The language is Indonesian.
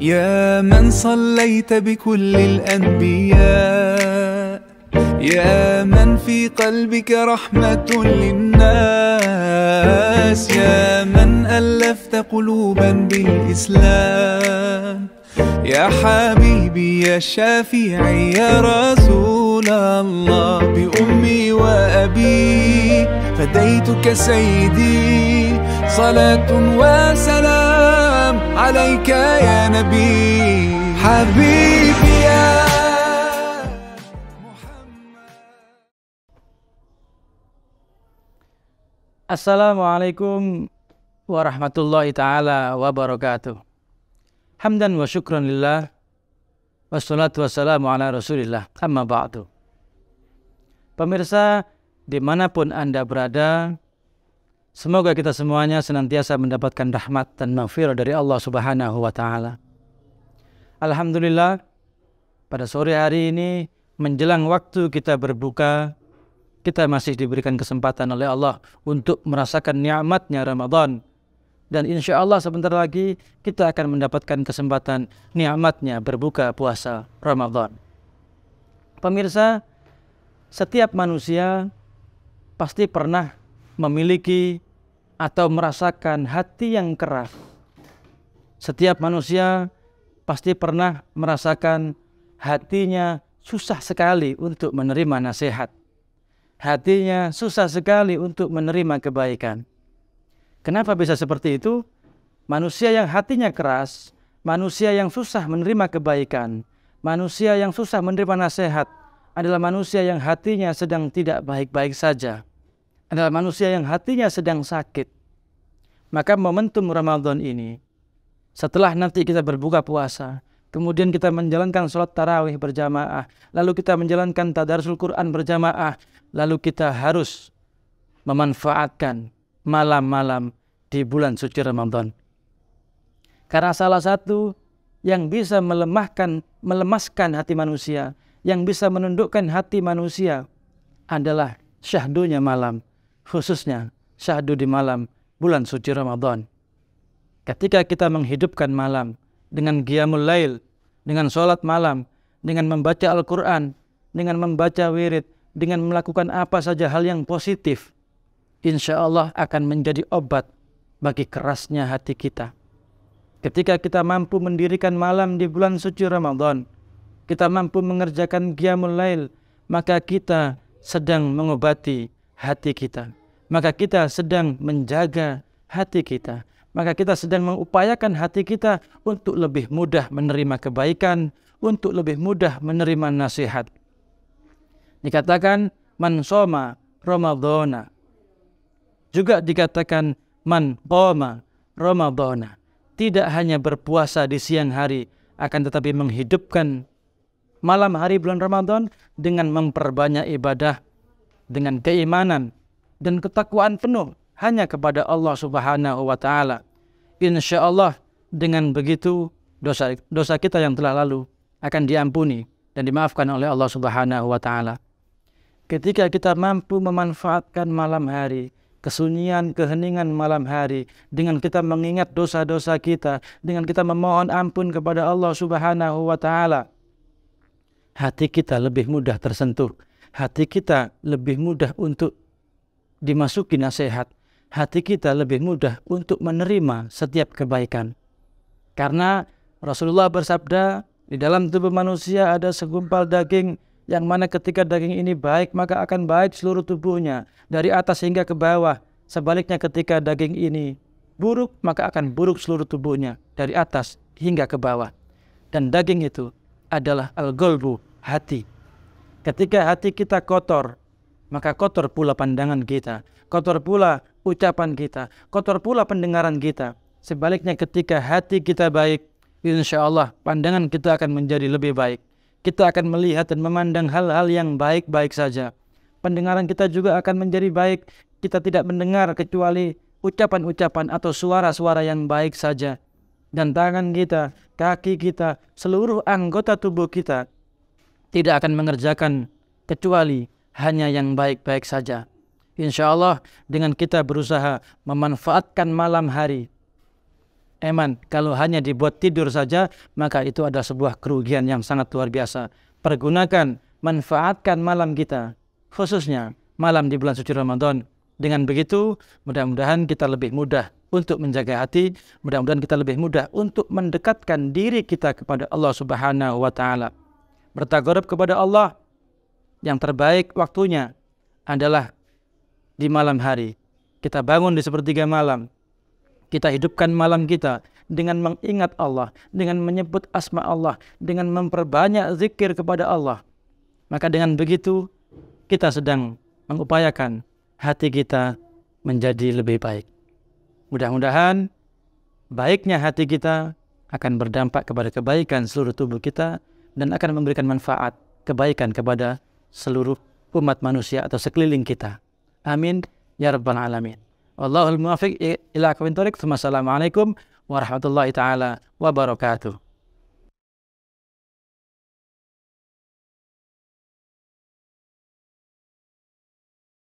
يا من صليت بكل الأنبياء يا من في قلبك رحمة للناس يا من ألفت قلوبا بالإسلام. يا حبيبي يا شافعي يا رسول الله بأمي وأبي فديتك سيدي صلاة وسلام. عليك يا نبي حبيبي يا Assalamualaikum warahmatullahi taala wabarakatuh. Hamdan wa syukran lillah wassalatu wassalamu ala rasulillah amma ba'du. Pemirsa dimanapun anda berada, semoga kita semuanya senantiasa mendapatkan rahmat dan maghfirah dari Allah subhanahu wa ta'ala. Alhamdulillah pada sore hari ini menjelang waktu kita berbuka kita masih diberikan kesempatan oleh Allah untuk merasakan nikmatnya Ramadan. Dan insya Allah sebentar lagi kita akan mendapatkan kesempatan nikmatnya berbuka puasa Ramadan. Pemirsa, setiap manusia pasti pernah memiliki atau merasakan hati yang keras. Setiap manusia pasti pernah merasakan hatinya susah sekali untuk menerima nasihat hatinya susah sekali untuk menerima kebaikan. Kenapa bisa seperti itu? Manusia yang hatinya keras, manusia yang susah menerima kebaikan, manusia yang susah menerima nasihat adalah manusia yang hatinya sedang tidak baik-baik saja. Adalah manusia yang hatinya sedang sakit. Maka momentum Ramadan ini, setelah nanti kita berbuka puasa, kemudian kita menjalankan sholat tarawih berjamaah, lalu kita menjalankan tadarsul Quran berjamaah, lalu kita harus memanfaatkan malam-malam di bulan suci Ramadan. Karena salah satu yang bisa melemahkan, melemaskan hati manusia, yang bisa menundukkan hati manusia adalah syahdunya malam, khususnya syahdu di malam bulan suci Ramadan. Ketika kita menghidupkan malam dengan qiyamul lail, dengan sholat malam, dengan membaca Al-Quran, dengan membaca wirid, dengan melakukan apa saja hal yang positif, insya Allah akan menjadi obat bagi kerasnya hati kita. Ketika kita mampu mendirikan malam di bulan suci Ramadan, kita mampu mengerjakan qiyamul lail, maka kita sedang mengobati hati kita. Maka kita sedang menjaga hati kita. Maka kita sedang mengupayakan hati kita untuk lebih mudah menerima kebaikan, untuk lebih mudah menerima nasihat. Dikatakan man soma Ramadana. Juga dikatakan man qoma Ramadana. Tidak hanya berpuasa di siang hari, akan tetapi menghidupkan malam hari bulan Ramadan dengan memperbanyak ibadah, dengan keimanan dan ketakwaan penuh hanya kepada Allah Subhanahu wa taala. Insya Allah dengan begitu dosa dosa kita yang telah lalu akan diampuni dan dimaafkan oleh Allah Subhanahu wa taala ketika kita mampu memanfaatkan malam hari, kesunyian, keheningan malam hari, dengan kita mengingat dosa-dosa kita, dengan kita memohon ampun kepada Allah Subhanahu wa taala, hati kita lebih mudah tersentuh, hati kita lebih mudah untuk dimasuki nasihat, hati kita lebih mudah untuk menerima setiap kebaikan. Karena Rasulullah bersabda, di dalam tubuh manusia ada segumpal daging yang mana ketika daging ini baik maka akan baik seluruh tubuhnya dari atas hingga ke bawah. Sebaliknya ketika daging ini buruk maka akan buruk seluruh tubuhnya dari atas hingga ke bawah. Dan daging itu adalah al-golbu, hati. Ketika hati kita kotor, maka kotor pula pandangan kita, kotor pula ucapan kita, kotor pula pendengaran kita. Sebaliknya ketika hati kita baik, insya Allah pandangan kita akan menjadi lebih baik kita akan melihat dan memandang hal-hal yang baik-baik saja. Pendengaran kita juga akan menjadi baik. Kita tidak mendengar kecuali ucapan-ucapan atau suara-suara yang baik saja. Dan tangan kita, kaki kita, seluruh anggota tubuh kita tidak akan mengerjakan kecuali hanya yang baik-baik saja. Insya Allah dengan kita berusaha memanfaatkan malam hari Eman, kalau hanya dibuat tidur saja, maka itu adalah sebuah kerugian yang sangat luar biasa. Pergunakan, manfaatkan malam kita, khususnya malam di bulan suci Ramadan. Dengan begitu, mudah-mudahan kita lebih mudah untuk menjaga hati, mudah-mudahan kita lebih mudah untuk mendekatkan diri kita kepada Allah Subhanahu wa taala. Bertagarub kepada Allah yang terbaik waktunya adalah di malam hari. Kita bangun di sepertiga malam, kita hidupkan malam kita dengan mengingat Allah, dengan menyebut asma Allah, dengan memperbanyak zikir kepada Allah. Maka dengan begitu kita sedang mengupayakan hati kita menjadi lebih baik. Mudah-mudahan baiknya hati kita akan berdampak kepada kebaikan seluruh tubuh kita dan akan memberikan manfaat kebaikan kepada seluruh umat manusia atau sekeliling kita. Amin ya rabbal alamin. Wallahul muwaffiq ila aqwamit thoriq. Wassalamualaikum warahmatullahi taala wabarakatuh.